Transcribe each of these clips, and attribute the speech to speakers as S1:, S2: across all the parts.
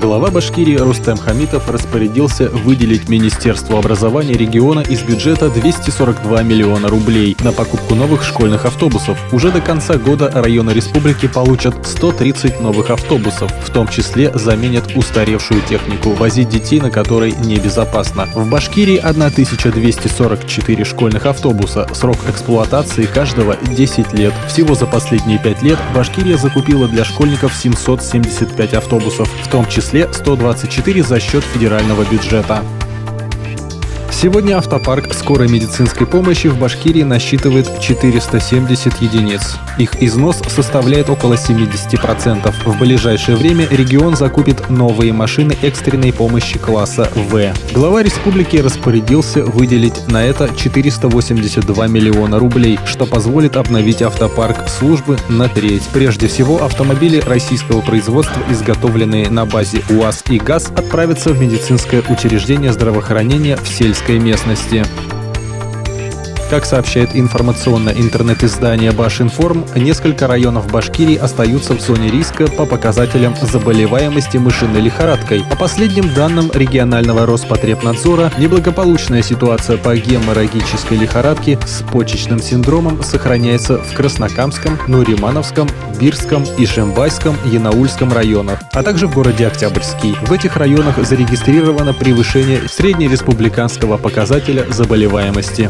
S1: Глава Башкирии Рустем Хамитов распорядился выделить Министерству образования региона из бюджета 242 миллиона рублей на покупку новых школьных автобусов. Уже до конца года районы республики получат 130 новых автобусов, в том числе заменят устаревшую технику, возить детей на которой небезопасно. В Башкирии 1244 школьных автобуса, срок эксплуатации каждого 10 лет. Всего за последние 5 лет Башкирия закупила для школьников 775 автобусов, в том числе 124 за счет федерального бюджета. Сегодня автопарк скорой медицинской помощи в Башкирии насчитывает 470 единиц. Их износ составляет около 70%. В ближайшее время регион закупит новые машины экстренной помощи класса В. Глава республики распорядился выделить на это 482 миллиона рублей, что позволит обновить автопарк службы на треть. Прежде всего, автомобили российского производства, изготовленные на базе УАЗ и ГАЗ, отправятся в медицинское учреждение здравоохранения в сельской сельской местности. Как сообщает информационное интернет-издание Башинформ, несколько районов Башкирии остаются в зоне риска по показателям заболеваемости мышиной лихорадкой. По последним данным регионального Роспотребнадзора, неблагополучная ситуация по геморрагической лихорадке с почечным синдромом сохраняется в Краснокамском, Нуримановском, Бирском, Ишембайском, Янаульском районах, а также в городе Октябрьский. В этих районах зарегистрировано превышение среднереспубликанского показателя заболеваемости.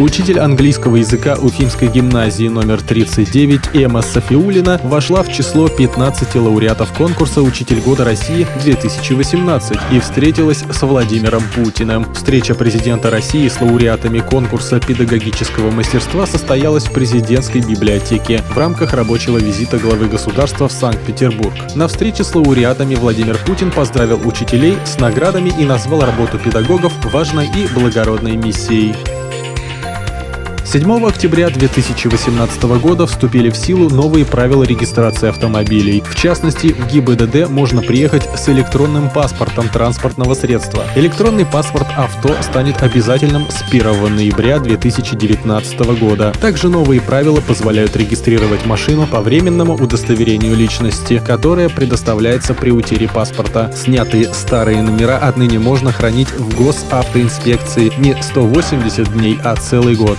S1: Учитель английского языка Уфимской гимназии номер 39 Эмма Софиулина вошла в число 15 лауреатов конкурса «Учитель года России-2018» и встретилась с Владимиром Путиным. Встреча президента России с лауреатами конкурса педагогического мастерства состоялась в президентской библиотеке в рамках рабочего визита главы государства в Санкт-Петербург. На встрече с лауреатами Владимир Путин поздравил учителей с наградами и назвал работу педагогов важной и благородной миссией. 7 октября 2018 года вступили в силу новые правила регистрации автомобилей. В частности, в ГИБДД можно приехать с электронным паспортом транспортного средства. Электронный паспорт авто станет обязательным с 1 ноября 2019 года. Также новые правила позволяют регистрировать машину по временному удостоверению личности, которое предоставляется при утере паспорта. Снятые старые номера отныне можно хранить в госавтоинспекции не 180 дней, а целый год.